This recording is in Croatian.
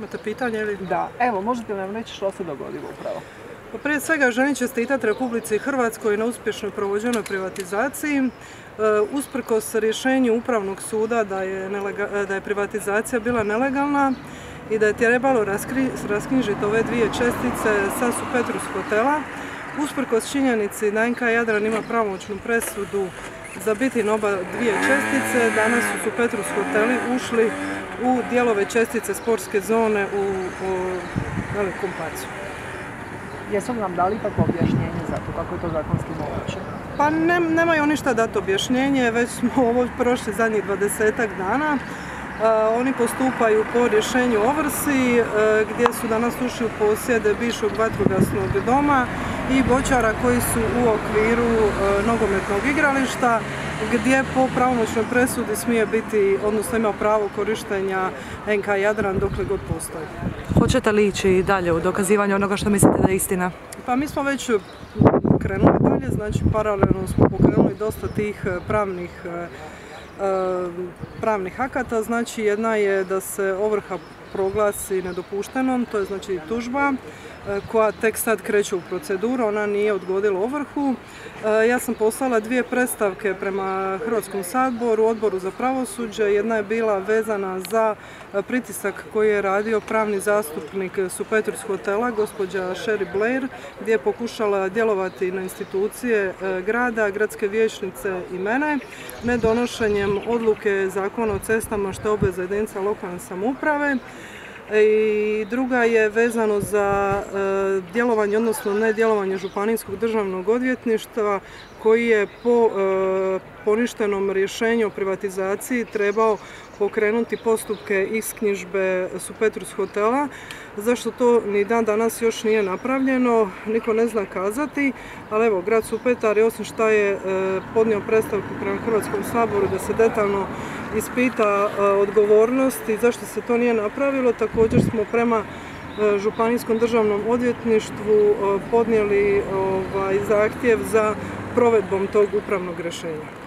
Imate pitanje ili? Da, evo, možete nam reći što se dogodilo upravo? Pa prije svega želim čestitati Republici Hrvatskoj na uspješno provođenoj privatizaciji. E, usprkos rješenju Upravnog suda da je, da je privatizacija bila nelegalna i da je trebalo rasknjižiti ove dvije čestice sa Petrus hotela, usprkos činjenici da NK Jadran ima pravomoćnu presudu za biti oba dvije čestice, danas su Petrus hoteli ušli u dijelove čestice sportske zone u, u velikom pacu. Jesu nam dali ipak objašnjenje za to, kako je to zakonski moguće? Pa ne, nemaju oni šta dati objašnjenje, već smo ovo prošli zadnjih dvadesetak dana. oni postupaju po rješenju ovrsi e, gdje su danas ušli u posjede bivšeg vatrogasnog doma i bočara koji su u okviru e, nogometnog igrališta gdje po pravomoćnoj presudi smije biti, odnosno ima pravo korištenja NK Jadran dokle god postoji. Hoćete li ići dalje u dokazivanje onoga što mislite da je istina? Pa mi smo već krenuli dalje, znači paralelno smo pokrenuli dosta tih e, pravnih e, pravnih akata, znači jedna je da se ovrha proglasi nedopuštenom, to je znači tužba e, koja tek sad kreće u proceduru, ona nije odgodila ovrhu. E, ja sam poslala dvije predstavke prema Hrvatskom saboru, odboru za pravosuđe. Jedna je bila vezana za pritisak koji je radio pravni zastupnik Supetrus hotela, gospođa Sherry Blair, gdje je pokušala djelovati na institucije e, grada, gradske vijećnice i mene, nedonošenjem odluke zakona o cestama što je obveza jedinica lokalne samouprave i druga je vezano za e, djelovanje, odnosno nedjelovanje Županijskog državnog odvjetništva koji je po e, poništenom rješenju o privatizaciji trebao pokrenuti postupke isknjižbe Supetrus hotela. Zašto to ni dan danas još nije napravljeno, niko ne zna kazati, ali evo, grad Supetar je osim što je e, podnio predstavku prema Hrvatskom saboru da se detaljno ispita e, odgovornost i zašto se to nije napravilo, također smo prema e, Županijskom državnom odvjetništvu podnijeli ovaj, zahtjev za provedbom tog upravnog rješenja.